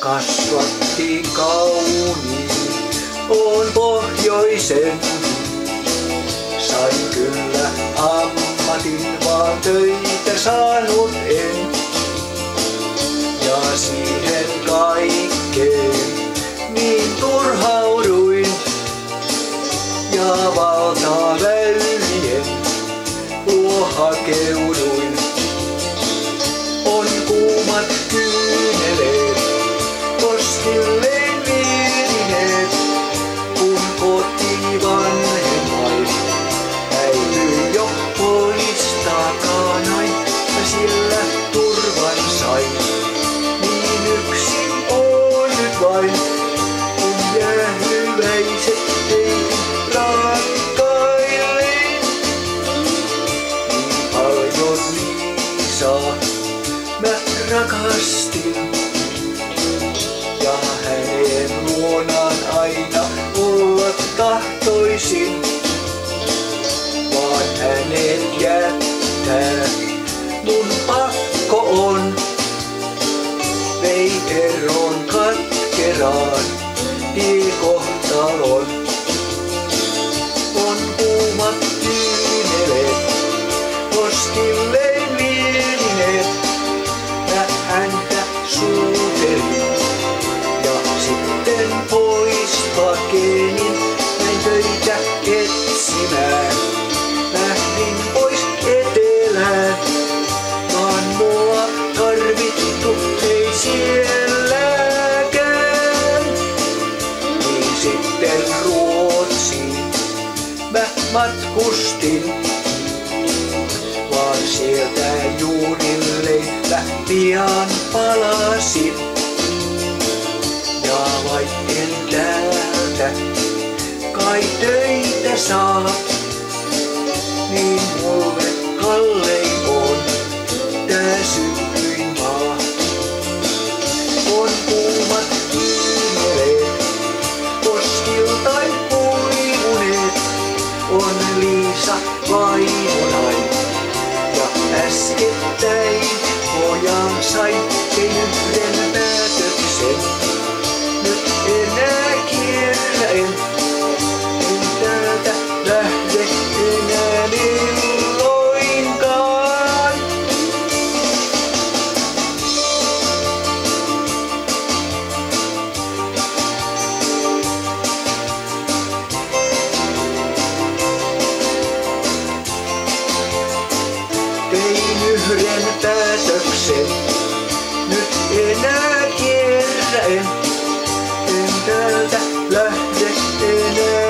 kasvatti kauniin. On pohjoisen, sain kyllä ammatin, vaan töitä saanut en. Ja siihen kaikkeen niin turhauduin ja valtaa väylien luo hakeuduin. On kuumat kyyneleet, takanain ja sillä turvan. Niin yksin on nyt vain, kun jäähyväiset heitin rakkailin. Niin paljon Liisaa mä rakastin. Ja hänen luonaan aina olla tahtoisin. Kerron katkeraan, tee kohta on matkustin, vaan sieltä juurille mä pian palasin. Ja vaikken täältä kai töitä saa, niin mulle kallein Liisa vaimonai. Ja äskettäin pojan tein yhden Yhden päätöksen, nyt enää kierrä en, en täältä lähde enää